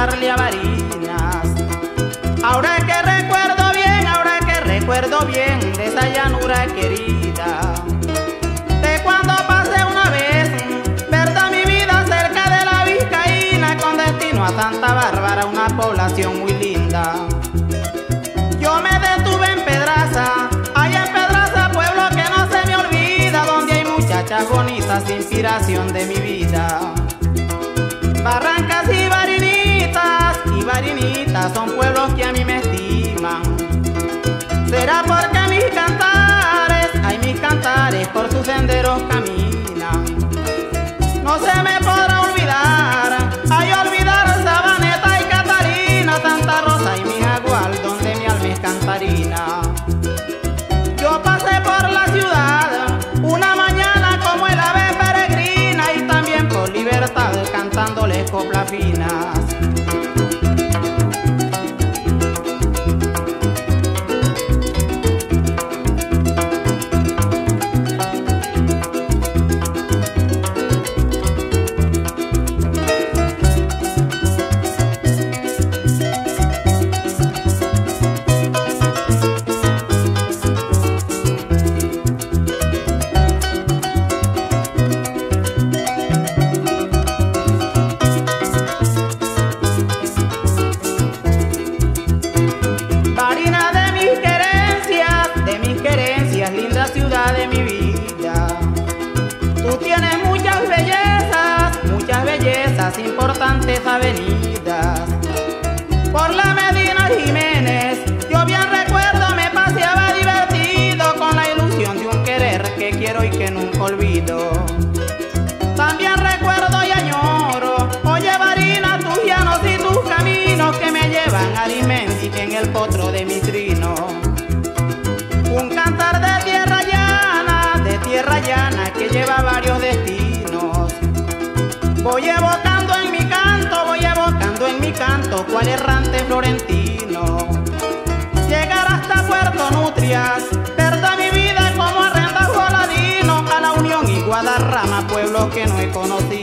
a Varinas. Ahora que recuerdo bien, ahora que recuerdo bien de esa llanura querida. De cuando pasé una vez, verdad mi vida cerca de la Vizcaína con destino a Santa Bárbara, una población muy linda. Yo me detuve en Pedraza, allá en Pedraza, pueblo que no se me olvida, donde hay muchachas bonitas, inspiración de mi vida. Barrancas y bellezas, importantes avenidas. Por la Medina Jiménez, yo bien recuerdo, me paseaba divertido con la ilusión de un querer que quiero y que nunca olvido. También recuerdo y añoro, oye Varina, tus llanos y tus caminos que me llevan a Arimendi en el potro de mi trino. Un cantar de tierra llana, de tierra llana que lleva varios destinos. Voy evocando en canto cual errante florentino. Llegar hasta Puerto Nutrias, verdad mi vida como arrenda voladino a la Unión y Guadarrama, pueblos que no he conocido.